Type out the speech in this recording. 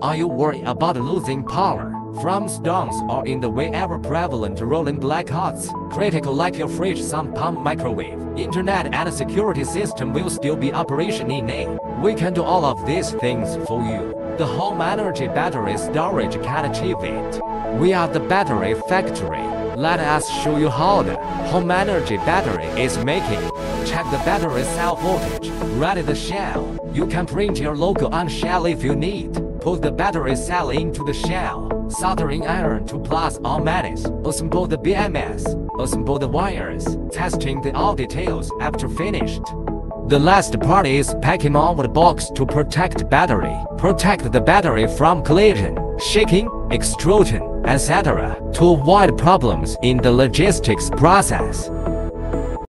Are you worried about losing power from storms or in the way ever prevalent rolling blackouts? Critical like your fridge, sump pump microwave, internet and security system will still be operation operational. We can do all of these things for you. The home energy battery storage can achieve it. We are the battery factory. Let us show you how the home energy battery is making. Check the battery cell voltage. Ready the shell. You can print your logo on shell if you need. Put the battery cell into the shell. Soldering iron to plus or minus. Assemble the BMS. Assemble the wires. Testing the all details after finished. The last part is packing on the box to protect battery. Protect the battery from collision, shaking, extrusion, etc. to avoid problems in the logistics process.